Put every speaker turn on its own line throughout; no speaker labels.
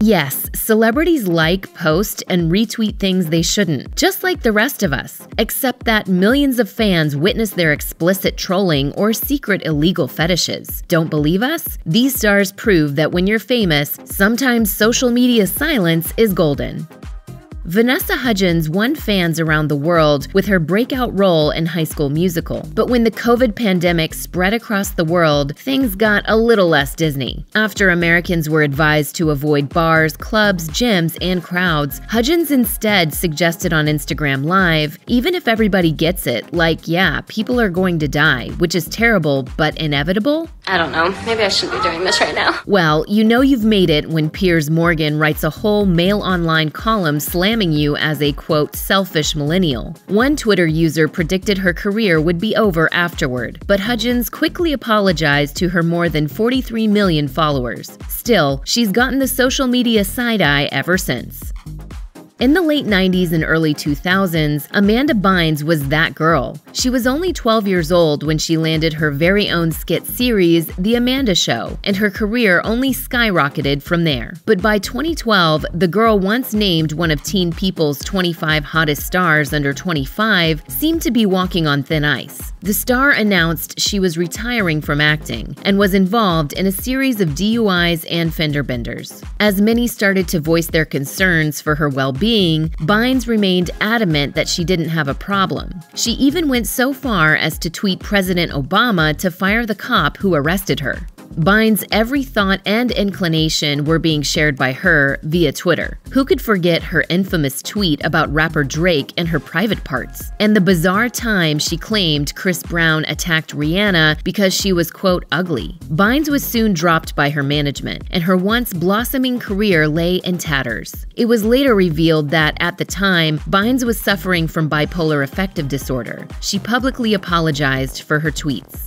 Yes, celebrities like, post, and retweet things they shouldn't, just like the rest of us, except that millions of fans witness their explicit trolling or secret illegal fetishes. Don't believe us? These stars prove that when you're famous, sometimes social media silence is golden. Vanessa Hudgens won fans around the world with her breakout role in High School Musical. But when the COVID pandemic spread across the world, things got a little less Disney. After Americans were advised to avoid bars, clubs, gyms, and crowds, Hudgens instead suggested on Instagram Live even if everybody gets it, like, yeah, people are going to die, which is terrible but inevitable.
I don't know. Maybe I shouldn't be doing this right now.
Well, you know you've made it when Piers Morgan writes a whole Mail Online column slamming slamming you as a quote, selfish millennial. One Twitter user predicted her career would be over afterward, but Hudgens quickly apologized to her more than 43 million followers. Still, she's gotten the social media side eye ever since. In the late 90s and early 2000s, Amanda Bynes was that girl. She was only 12 years old when she landed her very own skit series, The Amanda Show, and her career only skyrocketed from there. But by 2012, the girl once named one of Teen People's 25 hottest stars under 25 seemed to be walking on thin ice. The star announced she was retiring from acting and was involved in a series of DUIs and fender benders. As many started to voice their concerns for her well being, Bynes remained adamant that she didn't have a problem. She even went so far as to tweet President Obama to fire the cop who arrested her. Bynes' every thought and inclination were being shared by her via Twitter. Who could forget her infamous tweet about rapper Drake and her private parts? And the bizarre time she claimed Chris Brown attacked Rihanna because she was, quote, ugly. Bynes was soon dropped by her management, and her once blossoming career lay in tatters. It was later revealed that, at the time, Bynes was suffering from bipolar affective disorder. She publicly apologized for her tweets.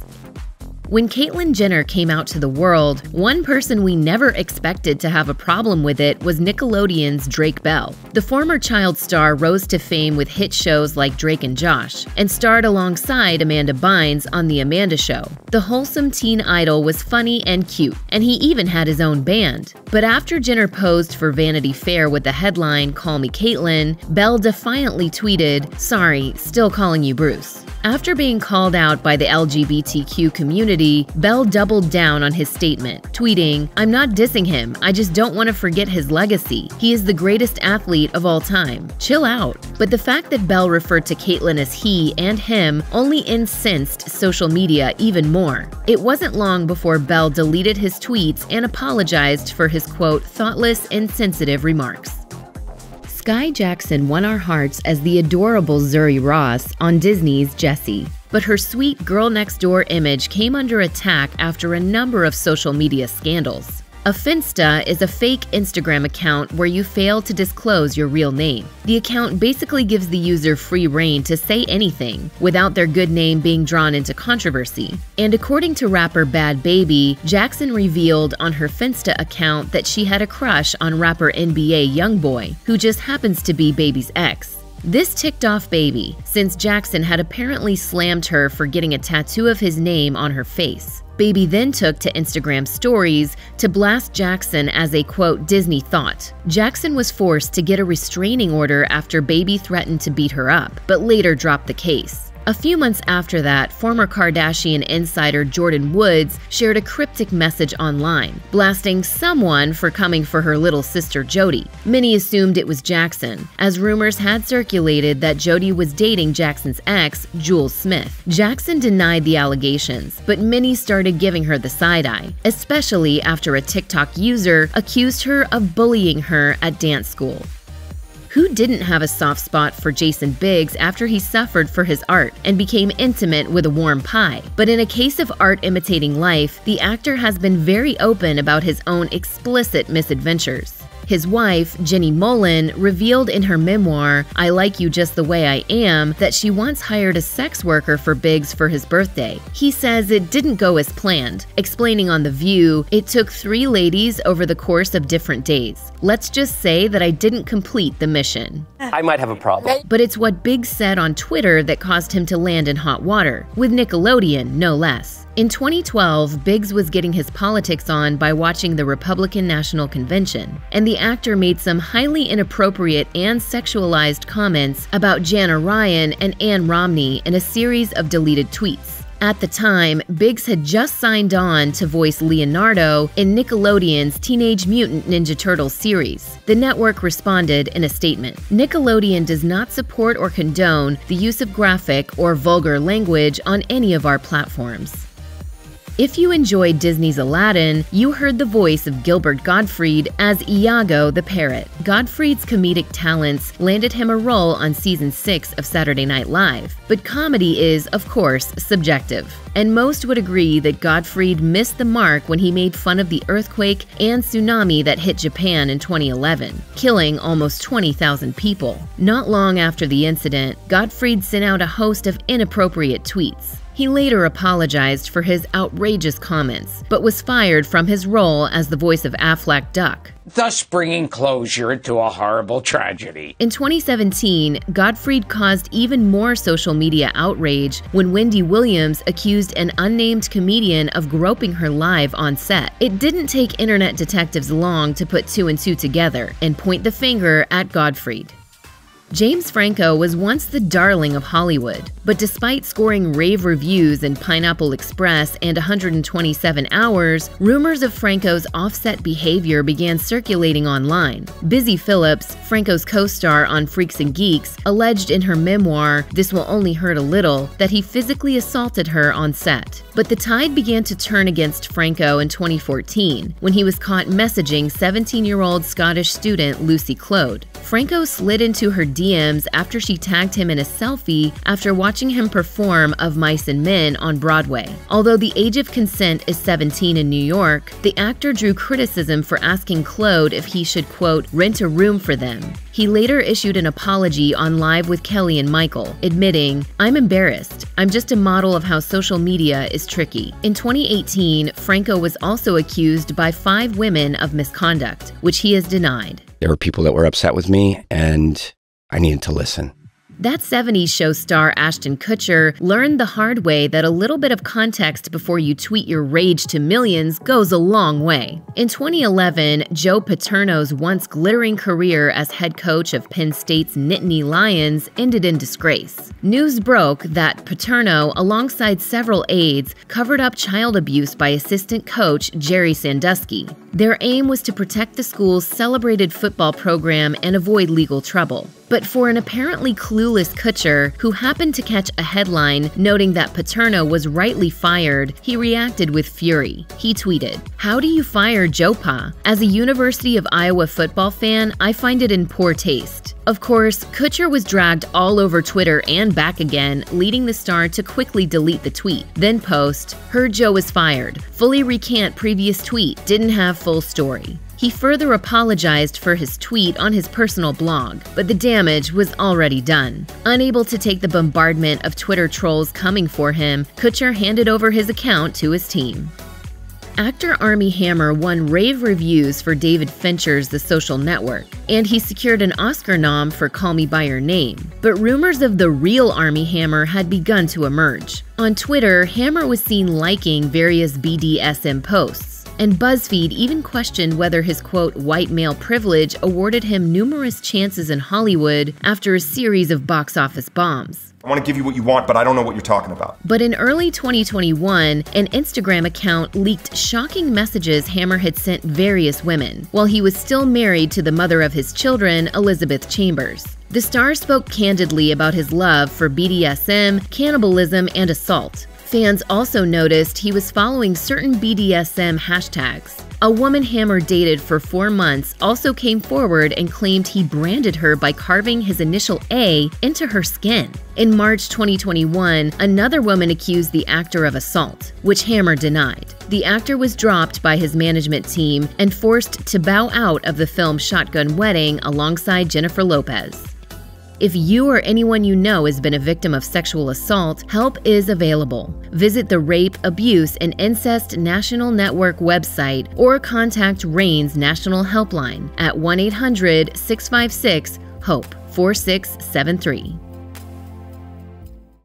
When Caitlyn Jenner came out to the world, one person we never expected to have a problem with it was Nickelodeon's Drake Bell. The former child star rose to fame with hit shows like Drake and Josh, and starred alongside Amanda Bynes on The Amanda Show. The wholesome teen idol was funny and cute, and he even had his own band. But after Jenner posed for Vanity Fair with the headline, Call Me Caitlyn, Bell defiantly tweeted, Sorry, still calling you Bruce. After being called out by the LGBTQ community, Bell doubled down on his statement, tweeting, I'm not dissing him, I just don't want to forget his legacy. He is the greatest athlete of all time. Chill out. But the fact that Bell referred to Caitlyn as he and him only incensed social media even more. It wasn't long before Bell deleted his tweets and apologized for his quote, thoughtless, insensitive remarks. Skai Jackson won our hearts as the adorable Zuri Ross on Disney's Jessie. But her sweet girl next door image came under attack after a number of social media scandals. A Finsta is a fake Instagram account where you fail to disclose your real name. The account basically gives the user free reign to say anything without their good name being drawn into controversy. And according to rapper Bhad Bhabie, Jackson revealed on her Finsta account that she had a crush on rapper NBA Youngboy, who just happens to be Bhabie's ex. This ticked off Baby, since Jackson had apparently slammed her for getting a tattoo of his name on her face. Bhabie then took to Instagram stories to blast Jackson as a quote Disney thought. Jackson was forced to get a restraining order after Bhabie threatened to beat her up, but later dropped the case. A few months after that, former Kardashian insider Jordyn Woods shared a cryptic message online, blasting someone for coming for her little sister Jodi. Many assumed it was Jackson, as rumors had circulated that Jodi was dating Jackson's ex, Jules Smith. Jackson denied the allegations, but many started giving her the side eye, especially after a TikTok user accused her of bullying her at dance school. Who didn't have a soft spot for Jason Biggs after he suffered for his art and became intimate with a warm pie? But in a case of art imitating life, the actor has been very open about his own explicit misadventures. His wife, Jenny Mollen, revealed in her memoir, I Like You Just the Way I Am, that she once hired a sex worker for Biggs for his birthday. He says it didn't go as planned, explaining on The View, it took three ladies over the course of different days. Let's just say that I didn't complete the mission.
I might have a problem.
But it's what Biggs said on Twitter that caused him to land in hot water, with Nickelodeon, no less. In 2012, Biggs was getting his politics on by watching the Republican National Convention, and the actor made some highly inappropriate and sexualized comments about Janna Ryan and Ann Romney in a series of deleted tweets. At the time, Biggs had just signed on to voice Leonardo in Nickelodeon's Teenage Mutant Ninja Turtles series. The network responded in a statement Nickelodeon does not support or condone the use of graphic or vulgar language on any of our platforms. If you enjoyed Disney's Aladdin, you heard the voice of Gilbert Gottfried as Iago the parrot. Gottfried's comedic talents landed him a role on season 6 of Saturday Night Live, but comedy is, of course, subjective. And most would agree that Gottfried missed the mark when he made fun of the earthquake and tsunami that hit Japan in 2011, killing almost 20,000 people. Not long after the incident, Gottfried sent out a host of inappropriate tweets. He later apologized for his outrageous comments, but was fired from his role as the voice of Aflac Duck.
Thus bringing closure to a horrible tragedy.
In 2017, Gottfried caused even more social media outrage when Wendy Williams accused an unnamed comedian of groping her live on set. It didn't take internet detectives long to put two and two together and point the finger at Gottfried. James Franco was once the darling of Hollywood, but despite scoring rave reviews in Pineapple Express and 127 Hours, rumors of Franco's offset behavior began circulating online. Busy Phillips, Franco's co star on Freaks and Geeks, alleged in her memoir, This Will Only Hurt a Little, that he physically assaulted her on set. But the tide began to turn against Franco in 2014 when he was caught messaging 17 year old Scottish student Lucy Clode. Franco slid into her DMs after she tagged him in a selfie after watching him perform Of Mice and Men on Broadway. Although the age of consent is 17 in New York, the actor drew criticism for asking Clode if he should, quote, rent a room for them. He later issued an apology on Live with Kelly and Michael, admitting, I'm embarrassed. I'm just a model of how social media is tricky. In 2018, Franco was also accused by five women of misconduct, which he has denied.
There were people that were upset with me, and I needed to listen.
That 70s show star Ashton Kutcher learned the hard way that a little bit of context before you tweet your rage to millions goes a long way. In 2011, Joe Paterno's once glittering career as head coach of Penn State's Nittany Lions ended in disgrace. News broke that Paterno, alongside several aides, covered up child abuse by assistant coach Jerry Sandusky. Their aim was to protect the school's celebrated football program and avoid legal trouble. But for an apparently clueless Kutcher, who happened to catch a headline noting that Paterno was rightly fired, he reacted with fury. He tweeted, How do you fire Joe Pa? As a University of Iowa football fan, I find it in poor taste. Of course, Kutcher was dragged all over Twitter and back again, leading the star to quickly delete the tweet. Then post, Heard Joe was fired. Fully recant previous tweet, didn't have full story. He further apologized for his tweet on his personal blog, but the damage was already done. Unable to take the bombardment of Twitter trolls coming for him, Kutcher handed over his account to his team. Actor Armie Hammer won rave reviews for David Fincher's The Social Network, and he secured an Oscar nom for Call Me By Your Name. But rumors of the real Armie Hammer had begun to emerge. On Twitter, Hammer was seen liking various BDSM posts and BuzzFeed even questioned whether his quote, white male privilege awarded him numerous chances in Hollywood after a series of box office bombs.
I want to give you what you want, but I don't know what you're talking about.
But in early 2021, an Instagram account leaked shocking messages Hammer had sent various women, while he was still married to the mother of his children, Elizabeth Chambers. The star spoke candidly about his love for BDSM, cannibalism, and assault. Fans also noticed he was following certain BDSM hashtags. A woman Hammer dated for four months also came forward and claimed he branded her by carving his initial A into her skin. In March 2021, another woman accused the actor of assault, which Hammer denied. The actor was dropped by his management team and forced to bow out of the film Shotgun Wedding alongside Jennifer Lopez. If you or anyone you know has been a victim of sexual assault, help is available. Visit the Rape, Abuse, and Incest National Network website or contact RAINN's National Helpline at 1 800 656 HOPE 4673.